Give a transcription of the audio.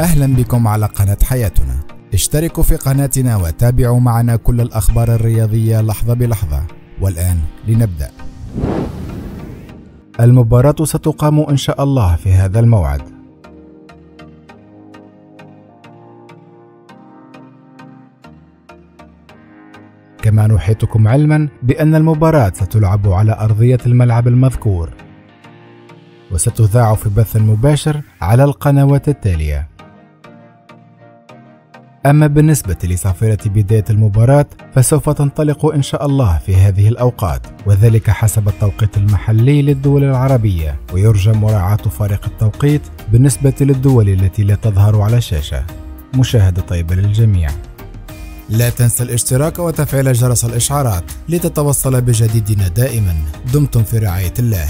أهلا بكم على قناة حياتنا. اشتركوا في قناتنا وتابعوا معنا كل الأخبار الرياضية لحظة بلحظة. والآن لنبدأ. المباراة ستقام إن شاء الله في هذا الموعد. كما نحيطكم علما بأن المباراة ستلعب على أرضية الملعب المذكور. وستذاع في بث مباشر على القنوات التالية. أما بالنسبة لصافرة بداية المباراة فسوف تنطلق إن شاء الله في هذه الأوقات وذلك حسب التوقيت المحلي للدول العربية ويرجى مراعاة فارق التوقيت بالنسبة للدول التي لا تظهر على الشاشة مشاهدة طيبة للجميع. لا تنسى الاشتراك وتفعيل جرس الإشعارات لتتوصل بجديدنا دائما. دمتم في رعاية الله.